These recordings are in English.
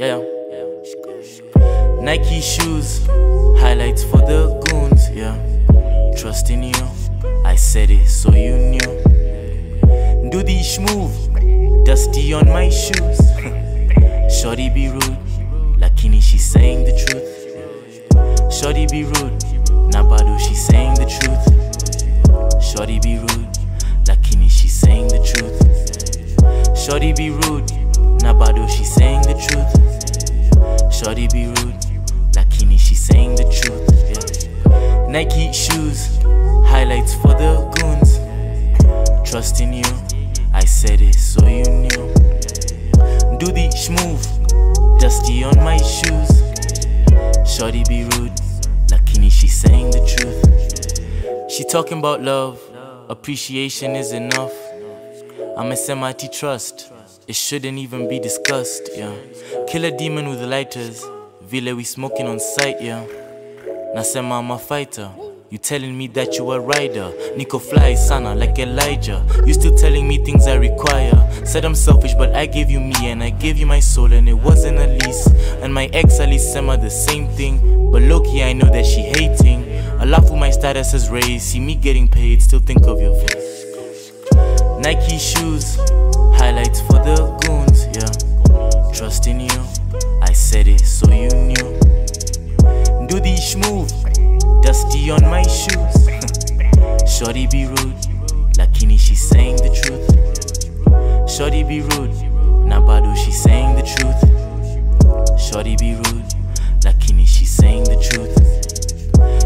Yeah, yeah. Nike shoes, highlights for the goons, yeah. Trust in you, I said it so you knew. Do the schmoove, dusty on my shoes. Shorty be rude, lakini she saying the truth. Shorty be rude, Nabado she saying the truth. Shorty be rude, lakini she saying the truth. Shorty be rude, Nabado she saying the truth. Shorty be rude, lakini she saying the truth. Yeah. Nike shoes, highlights for the goons. Trust in you, I said it so you knew. Do the schmoove, dusty on my shoes. Shorty be rude, lakini she saying the truth. She talking about love, appreciation is enough. I'm a semi trust, it shouldn't even be discussed, yeah. Kill a demon with lighters, vile we smoking on sight, yeah. Nasema I'm a fighter. You telling me that you a rider. Nico fly sana like Elijah. You still telling me things I require. Said I'm selfish but I gave you me And I gave you my soul and it wasn't a lease. And my ex Alisema the same thing. But Loki I know that she hating. I laugh with my status has raised. See me getting paid still think of your face. Nike shoes Highlights Do the schmoove Dusty on my shoes. Shorty be rude, lakini she saying the truth. Shorty be rude, Nabado she saying the truth. Shorty be rude, lakini she saying the truth.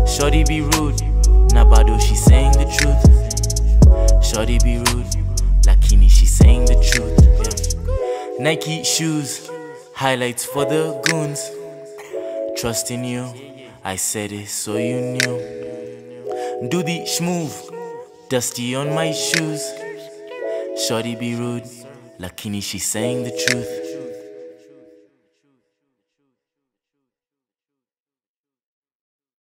Shorty be rude, Nabado she saying the truth. Shorty be rude, lakini she saying the truth. Nike shoes, highlights for the goons. Trust in you. I said it so you knew. Do the schmoove, dusty on my shoes. Shorty be rude, lakini she saying the truth.